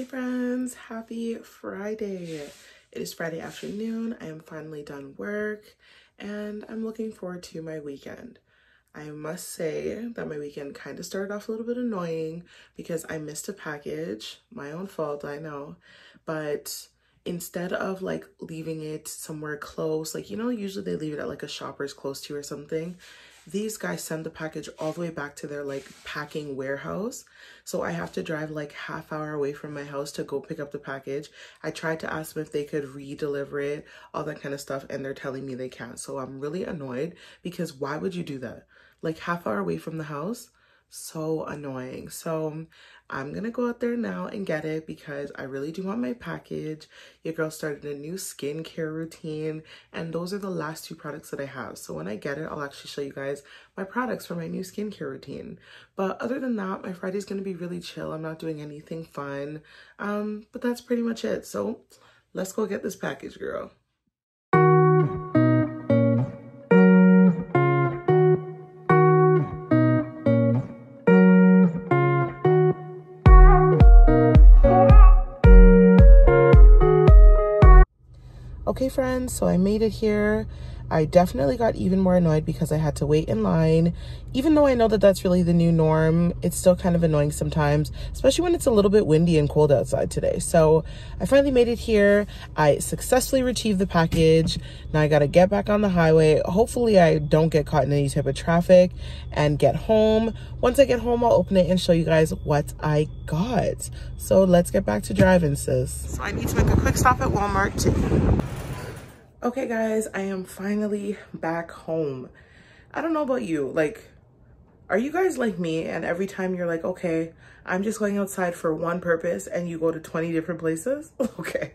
Hey friends, happy Friday. It is Friday afternoon. I am finally done work and I'm looking forward to my weekend. I must say that my weekend kind of started off a little bit annoying because I missed a package. My own fault, I know. But instead of like leaving it somewhere close, like, you know, usually they leave it at like a shopper's close to you or something these guys send the package all the way back to their like packing warehouse. So i have to drive like half hour away from my house to go pick up the package. I tried to ask them if they could re-deliver it all that kind of stuff and they're telling me they can't. So i'm really annoyed because why would you do that? Like half hour away from the house so annoying so I'm gonna go out there now and get it because I really do want my package. Your girl started a new skincare routine and those are the last two products that I have. So when I get it, I'll actually show you guys my products for my new skincare routine. But other than that, my Friday's gonna be really chill. I'm not doing anything fun. Um, but that's pretty much it. So let's go get this package, girl. Okay, friends, so I made it here. I definitely got even more annoyed because I had to wait in line. Even though I know that that's really the new norm, it's still kind of annoying sometimes, especially when it's a little bit windy and cold outside today. So I finally made it here. I successfully retrieved the package. Now I got to get back on the highway. Hopefully I don't get caught in any type of traffic and get home. Once I get home, I'll open it and show you guys what I got. So let's get back to driving, sis. So I need to make a quick stop at Walmart too. Okay guys, I am finally back home. I don't know about you, like, are you guys like me and every time you're like, okay, I'm just going outside for one purpose and you go to 20 different places? okay.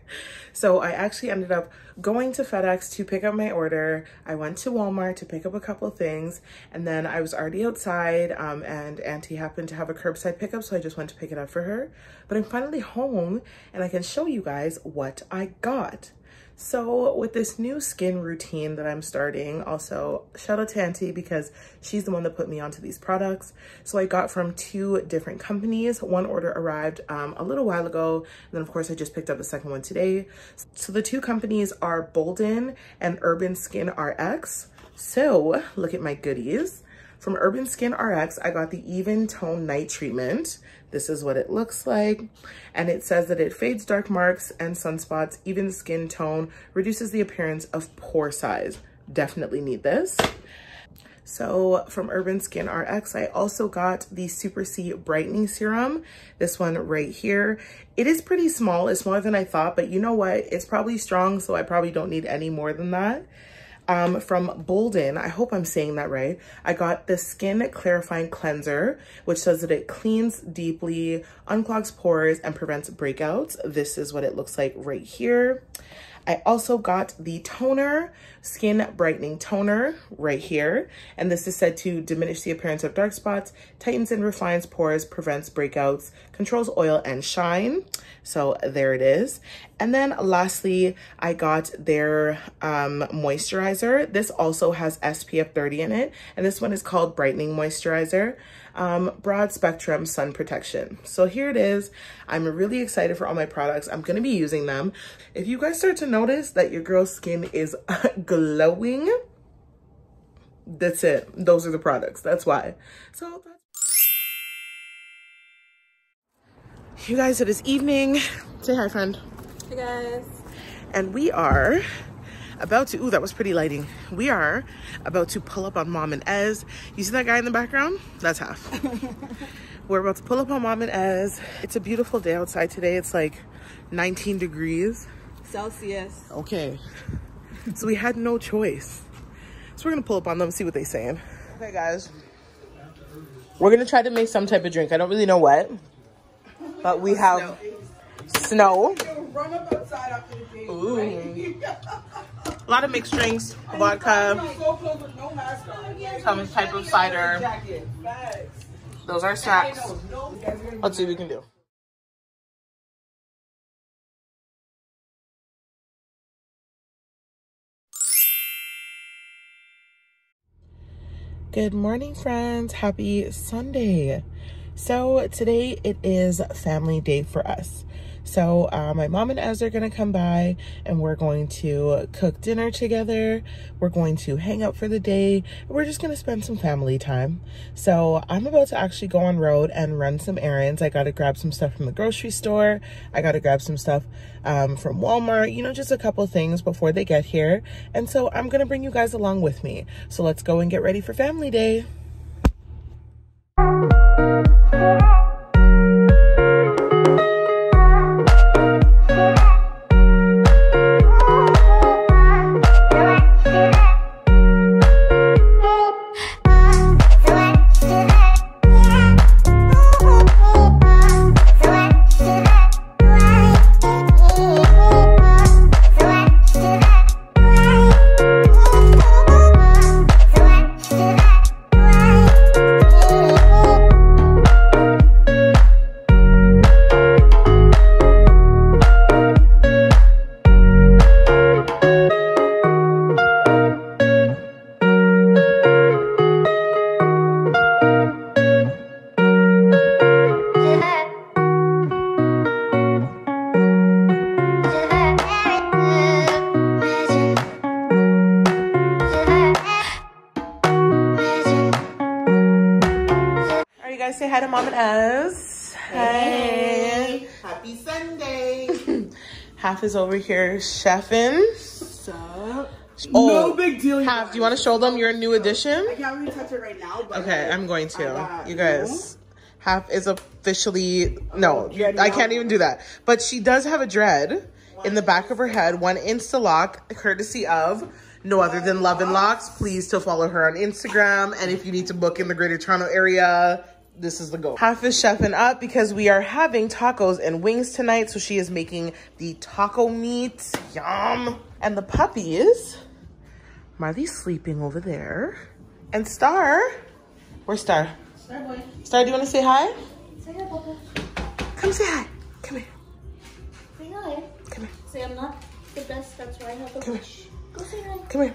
So I actually ended up going to FedEx to pick up my order. I went to Walmart to pick up a couple things and then I was already outside um, and Auntie happened to have a curbside pickup so I just went to pick it up for her. But I'm finally home and I can show you guys what I got. So with this new skin routine that I'm starting, also shout out to Auntie because she's the one that put me onto these products. So I got from two different companies. One order arrived um, a little while ago. And then of course I just picked up the second one today. So the two companies are Bolden and Urban Skin RX. So look at my goodies. From Urban Skin RX, I got the Even Tone Night Treatment. This is what it looks like. And it says that it fades dark marks and sunspots, even skin tone, reduces the appearance of pore size. Definitely need this. So from Urban Skin RX, I also got the Super C Brightening Serum. This one right here. It is pretty small. It's smaller than I thought, but you know what? It's probably strong, so I probably don't need any more than that um, from Bolden. I hope I'm saying that right. I got the Skin Clarifying Cleanser, which says that it cleans deeply, unclogs pores, and prevents breakouts. This is what it looks like right here. I also got the toner, skin brightening toner right here. And this is said to diminish the appearance of dark spots, tightens and refines pores, prevents breakouts, controls oil and shine. So there it is. And then lastly, I got their um, moisturizer. This also has SPF 30 in it. And this one is called Brightening Moisturizer um, broad spectrum sun protection. So here it is. I'm really excited for all my products. I'm going to be using them. If you guys start to notice that your girl's skin is glowing, that's it. Those are the products. That's why. So you guys, it is evening. Say hi, friend. Hey guys. And we are about to, ooh, that was pretty lighting. We are about to pull up on Mom and Ez. You see that guy in the background? That's Haf. We're about to pull up on Mom and Ez. It's a beautiful day outside today. It's like 19 degrees. Celsius. Okay. So we had no choice. So we're gonna pull up on them, see what they're saying. Okay guys. We're gonna try to make some type of drink. I don't really know what. But we have snow. snow. Ooh. a lot of mixed drinks, vodka, some type of cider. Those are snacks. Let's see what we can do. Good morning, friends. Happy Sunday. So today it is family day for us. So uh, my mom and Ez are gonna come by and we're going to cook dinner together. We're going to hang out for the day. We're just gonna spend some family time. So I'm about to actually go on road and run some errands. I gotta grab some stuff from the grocery store. I gotta grab some stuff um, from Walmart, you know, just a couple things before they get here. And so I'm gonna bring you guys along with me. So let's go and get ready for family day. Guys say hi to mom and Ez. Hey. Happy Sunday. Haf is over here chefing. Up? Oh, no big deal. Haf, do you want to show them your new addition? I can't really touch it right now. okay, I'm going to. You guys. Haf is officially oh, no, I can't even do that. But she does have a dread in the back of her head, one Insta lock, courtesy of no other than Love and Locks. Please to follow her on Instagram. And if you need to book in the Greater Toronto area, this is the goal. Haf is chefing up because we are having tacos and wings tonight. So she is making the taco meat. Yum. And the puppies, Marley's sleeping over there. And Star, where's Star? Star boy. Star, do you want to say hi? Say hi, Papa. Come say hi. Come here. Say hi. Come here. Say I'm not the best, that's why I have a Come Here. Go say hi. Come here.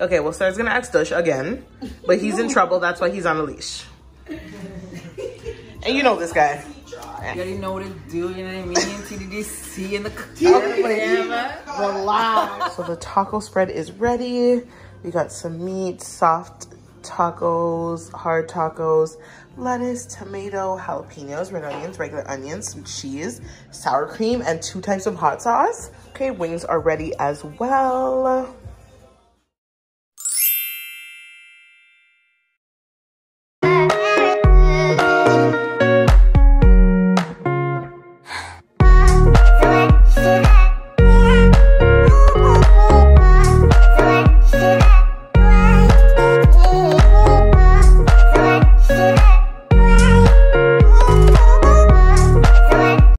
Okay, well, Sarah's gonna ask Dush again, but he's in trouble. That's why he's on a leash. And you know this guy. You already know what to do, you know what I mean? TDDC in the car. Relax. So the taco spread is ready. We got some meat, soft tacos, hard tacos, lettuce, tomato, jalapenos, red onions, regular onions, some cheese, sour cream, and two types of hot sauce. Okay, wings are ready as well.